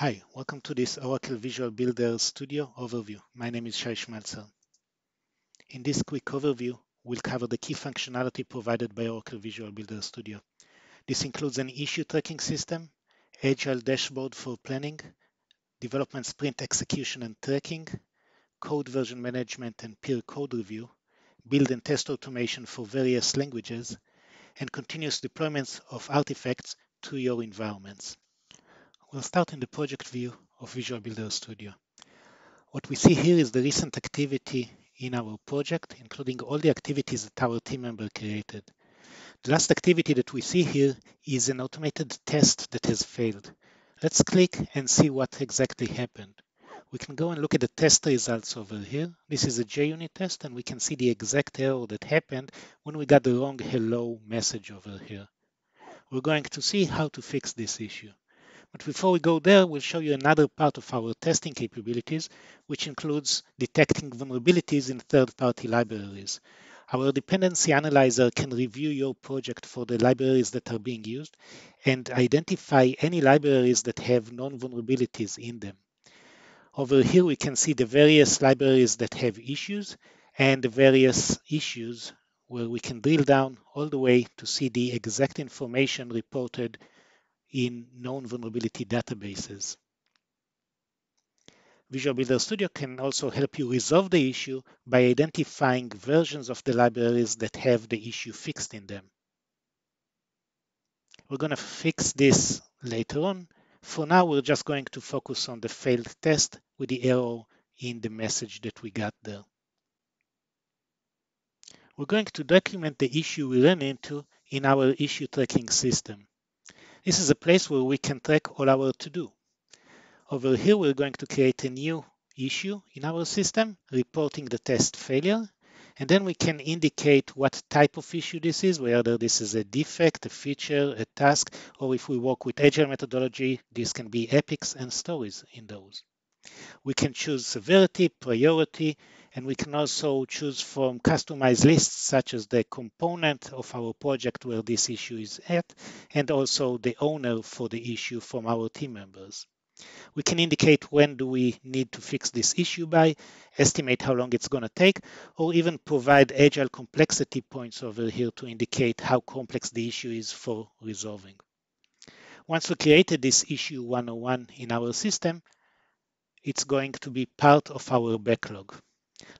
Hi, welcome to this Oracle Visual Builder Studio overview. My name is Shay Shmeltzer. In this quick overview, we'll cover the key functionality provided by Oracle Visual Builder Studio. This includes an issue tracking system, agile dashboard for planning, development sprint execution and tracking, code version management and peer code review, build and test automation for various languages, and continuous deployments of artifacts to your environments. We'll start in the project view of Visual Builder Studio. What we see here is the recent activity in our project, including all the activities that our team member created. The last activity that we see here is an automated test that has failed. Let's click and see what exactly happened. We can go and look at the test results over here. This is a JUnit test and we can see the exact error that happened when we got the wrong hello message over here. We're going to see how to fix this issue. But before we go there, we'll show you another part of our testing capabilities, which includes detecting vulnerabilities in third-party libraries. Our dependency analyzer can review your project for the libraries that are being used and identify any libraries that have known vulnerabilities in them. Over here, we can see the various libraries that have issues and the various issues where we can drill down all the way to see the exact information reported in known vulnerability databases. Visual Builder Studio can also help you resolve the issue by identifying versions of the libraries that have the issue fixed in them. We're going to fix this later on. For now, we're just going to focus on the failed test with the error in the message that we got there. We're going to document the issue we ran into in our issue tracking system. This is a place where we can track all our to-do. Over here, we're going to create a new issue in our system, reporting the test failure. And then we can indicate what type of issue this is, whether this is a defect, a feature, a task, or if we work with Agile methodology, this can be epics and stories in those. We can choose severity, priority, and we can also choose from customized lists such as the component of our project where this issue is at and also the owner for the issue from our team members. We can indicate when do we need to fix this issue by, estimate how long it's going to take, or even provide agile complexity points over here to indicate how complex the issue is for resolving. Once we created this issue 101 in our system, it's going to be part of our backlog.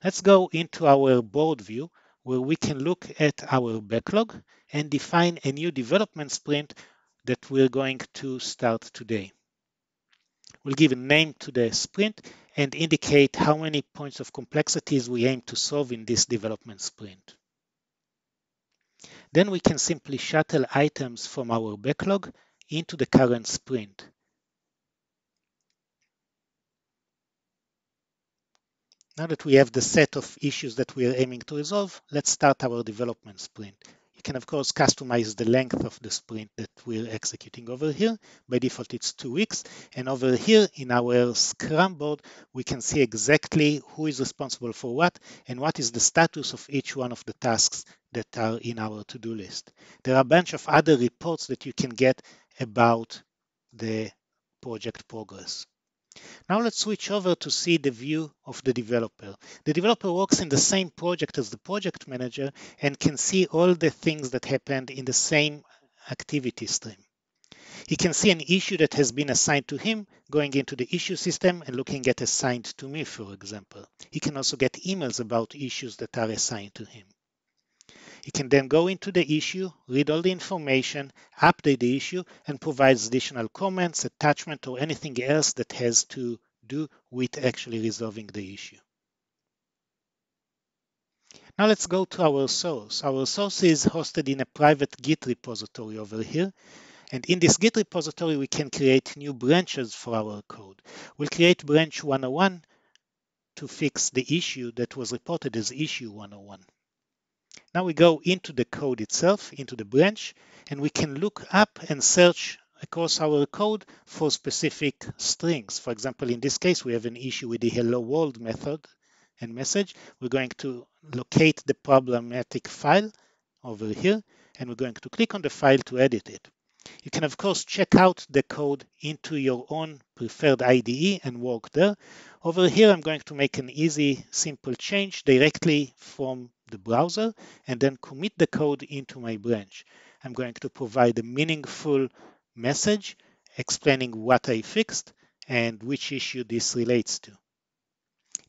Let's go into our board view where we can look at our backlog and define a new development sprint that we're going to start today. We'll give a name to the sprint and indicate how many points of complexities we aim to solve in this development sprint. Then we can simply shuttle items from our backlog into the current sprint. Now that we have the set of issues that we are aiming to resolve, let's start our development sprint. You can, of course, customize the length of the sprint that we're executing over here. By default, it's two weeks. And over here in our Scrum board, we can see exactly who is responsible for what and what is the status of each one of the tasks that are in our to-do list. There are a bunch of other reports that you can get about the project progress. Now let's switch over to see the view of the developer. The developer works in the same project as the project manager and can see all the things that happened in the same activity stream. He can see an issue that has been assigned to him going into the issue system and looking at assigned to me, for example. He can also get emails about issues that are assigned to him. He can then go into the issue, read all the information, update the issue, and provides additional comments, attachment, or anything else that has to do with actually resolving the issue. Now let's go to our source. Our source is hosted in a private Git repository over here. And in this Git repository, we can create new branches for our code. We'll create branch 101 to fix the issue that was reported as issue 101. Now we go into the code itself, into the branch, and we can look up and search across our code for specific strings. For example, in this case, we have an issue with the hello world method and message. We're going to locate the problematic file over here, and we're going to click on the file to edit it. You can, of course, check out the code into your own preferred IDE and work there. Over here, I'm going to make an easy, simple change directly from the browser and then commit the code into my branch. I'm going to provide a meaningful message explaining what I fixed and which issue this relates to.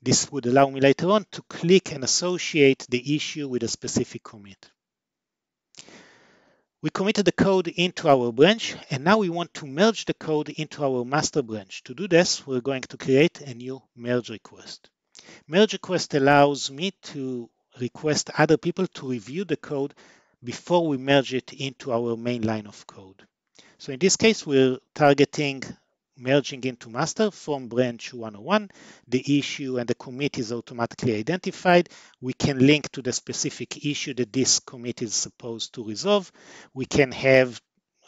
This would allow me later on to click and associate the issue with a specific commit. We committed the code into our branch, and now we want to merge the code into our master branch. To do this, we're going to create a new merge request. Merge request allows me to request other people to review the code before we merge it into our main line of code. So in this case, we're targeting merging into master from branch 101. The issue and the commit is automatically identified. We can link to the specific issue that this commit is supposed to resolve. We can have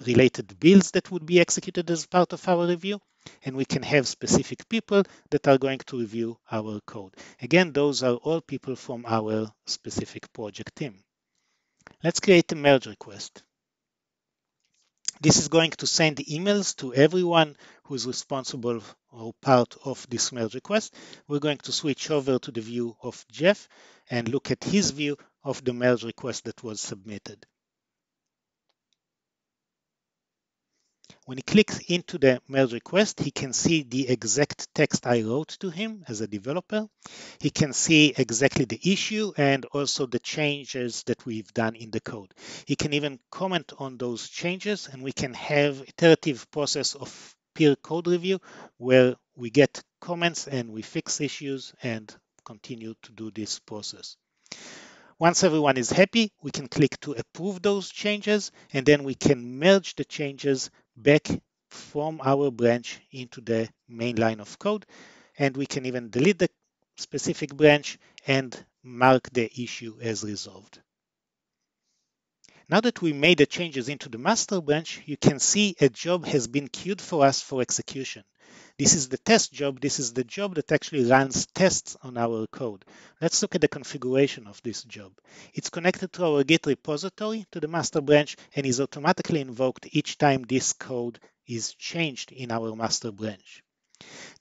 related builds that would be executed as part of our review. And we can have specific people that are going to review our code. Again, those are all people from our specific project team. Let's create a merge request. This is going to send emails to everyone who is responsible or part of this merge request. We're going to switch over to the view of Jeff and look at his view of the merge request that was submitted. When he clicks into the merge request, he can see the exact text I wrote to him as a developer. He can see exactly the issue and also the changes that we've done in the code. He can even comment on those changes and we can have iterative process of peer code review where we get comments and we fix issues and continue to do this process. Once everyone is happy, we can click to approve those changes and then we can merge the changes back from our branch into the main line of code. And we can even delete the specific branch and mark the issue as resolved. Now that we made the changes into the master branch, you can see a job has been queued for us for execution. This is the test job. This is the job that actually runs tests on our code. Let's look at the configuration of this job. It's connected to our Git repository to the master branch and is automatically invoked each time this code is changed in our master branch.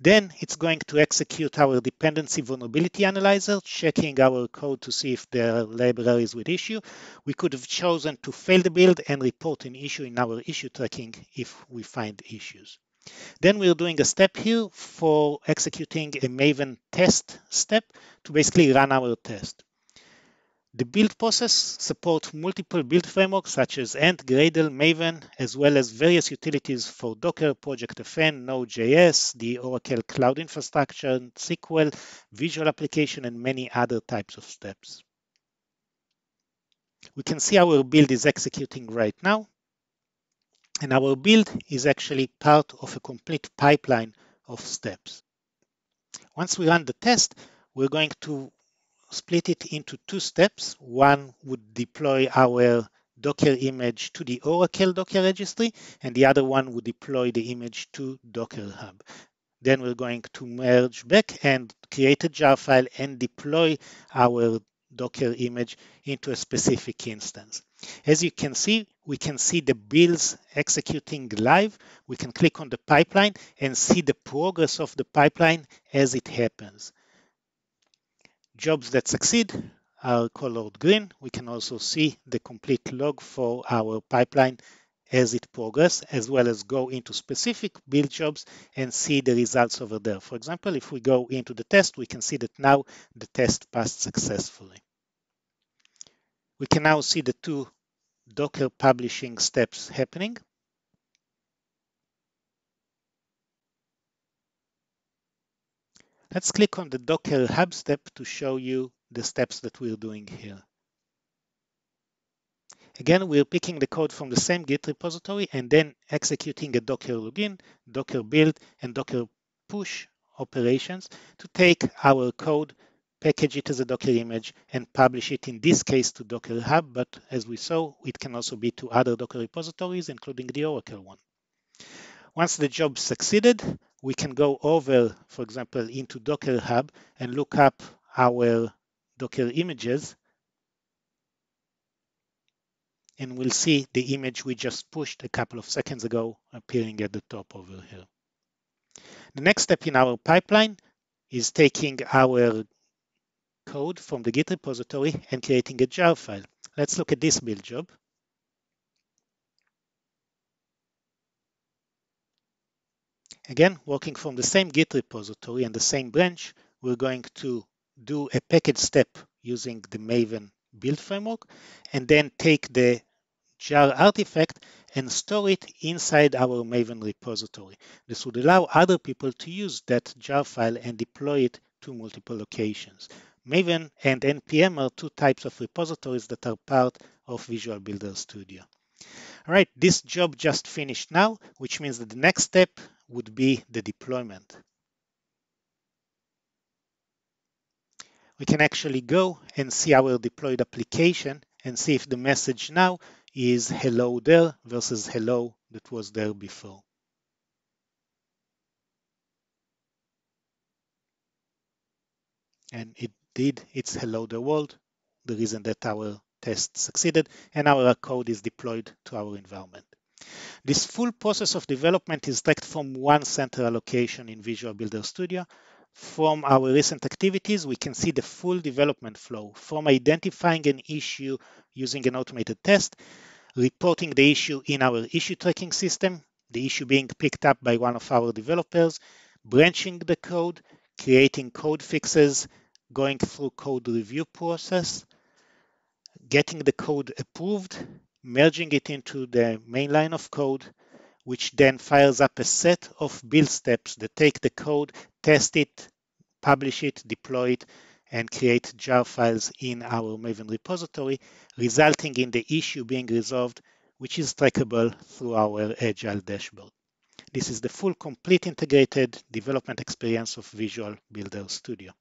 Then it's going to execute our dependency vulnerability analyzer, checking our code to see if there are libraries with issue. We could have chosen to fail the build and report an issue in our issue tracking if we find issues. Then we're doing a step here for executing a Maven test step to basically run our test. The build process supports multiple build frameworks such as Ant, Gradle, Maven, as well as various utilities for Docker, Project FN, Node.js, the Oracle Cloud Infrastructure, SQL, Visual Application, and many other types of steps. We can see our build is executing right now. And our build is actually part of a complete pipeline of steps. Once we run the test, we're going to split it into two steps. One would deploy our Docker image to the Oracle Docker registry, and the other one would deploy the image to Docker Hub. Then we're going to merge back and create a jar file and deploy our Docker image into a specific instance. As you can see, we can see the builds executing live. We can click on the pipeline and see the progress of the pipeline as it happens. Jobs that succeed are colored green. We can also see the complete log for our pipeline as it progresses, as well as go into specific build jobs and see the results over there. For example, if we go into the test, we can see that now the test passed successfully. We can now see the two Docker publishing steps happening. Let's click on the Docker Hub step to show you the steps that we're doing here. Again, we're picking the code from the same Git repository and then executing a Docker login, Docker build, and Docker push operations to take our code, package it as a Docker image, and publish it in this case to Docker Hub, but as we saw, it can also be to other Docker repositories, including the Oracle one. Once the job succeeded, we can go over, for example, into Docker Hub and look up our Docker images and we'll see the image we just pushed a couple of seconds ago appearing at the top over here. The next step in our pipeline is taking our code from the Git repository and creating a jar file. Let's look at this build job. Again, working from the same Git repository and the same branch, we're going to do a package step using the Maven build framework and then take the jar artifact and store it inside our Maven repository. This would allow other people to use that jar file and deploy it to multiple locations. Maven and NPM are two types of repositories that are part of Visual Builder Studio. All right, this job just finished now, which means that the next step would be the deployment. We can actually go and see our deployed application and see if the message now is hello there versus hello that was there before. And it did its hello the world, the reason that our test succeeded, and our code is deployed to our environment. This full process of development is tracked from one central location in Visual Builder Studio. From our recent activities, we can see the full development flow from identifying an issue using an automated test, reporting the issue in our issue tracking system, the issue being picked up by one of our developers, branching the code, creating code fixes, going through code review process, getting the code approved, merging it into the main line of code, which then fires up a set of build steps that take the code, test it, publish it, deploy it, and create jar files in our Maven repository, resulting in the issue being resolved, which is trackable through our Agile dashboard. This is the full complete integrated development experience of Visual Builder Studio.